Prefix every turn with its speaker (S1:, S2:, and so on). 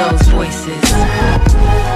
S1: those voices.